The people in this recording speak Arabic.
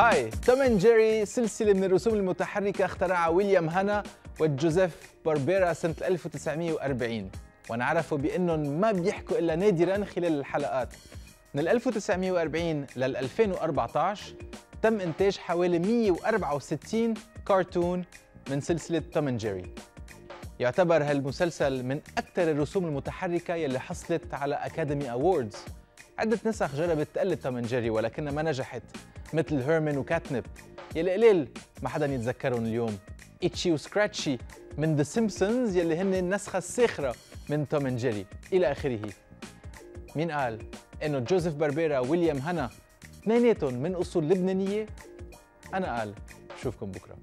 هاي. توم جيري سلسلة من الرسوم المتحركة اخترعها ويليام هانا وجوزيف باربيرا سنة 1940 ونعرفوا بأنهم ما بيحكوا إلا نادرا خلال الحلقات. من 1940 لل 2014 تم إنتاج حوالي 164 كرتون من سلسلة توم جيري. يعتبر هالمسلسل من أكثر الرسوم المتحركة يلي حصلت على أكاديمي أووردز. عدة نسخ جربت تقلد توم جيري ولكنها ما نجحت مثل Herman and Katnip. يلي قليل ما حدا يتذكرهم اليوم. Itchy و Scratchy من The Simpsons يلي هن النسخة الساخرة من توم جيري. إلى آخره. مين قال إنه جوزيف باربيرا ويليام هانا اثنيناتهم من أصول لبنانية؟ أنا منال بشوفكم بكرة.